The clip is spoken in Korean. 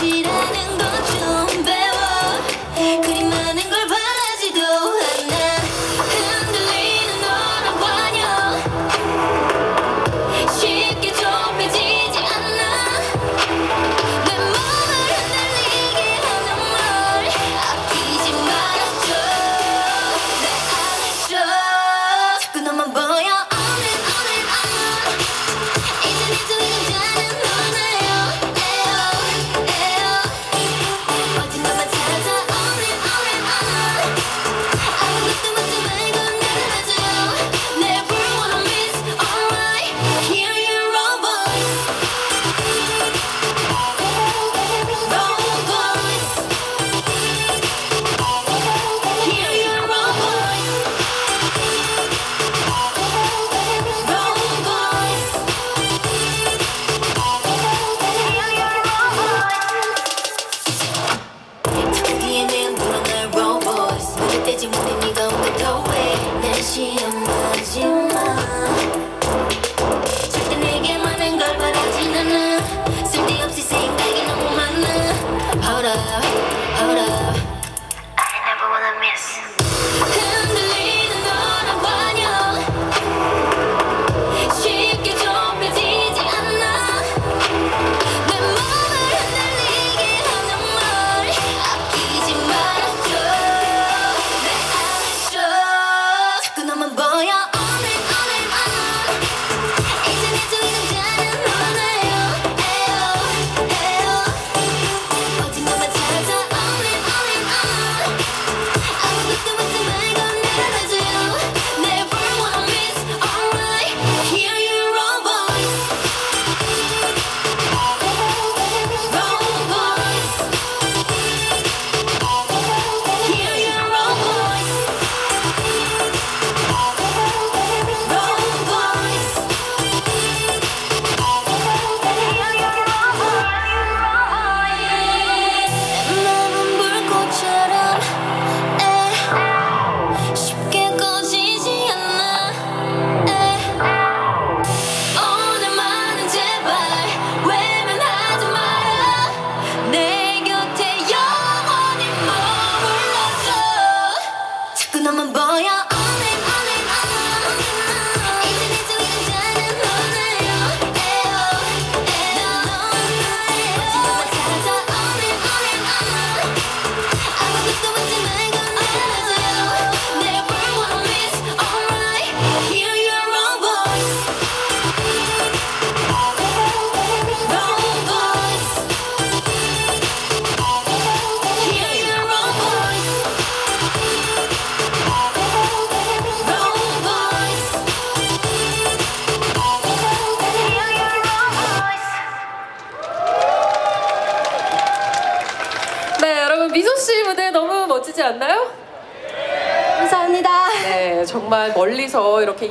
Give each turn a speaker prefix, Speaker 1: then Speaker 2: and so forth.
Speaker 1: 期待 Yeah. 미소 씨 무대 너무 멋지지 않나요?
Speaker 2: 감사합니다.
Speaker 1: 네, 정말 멀리서 이렇게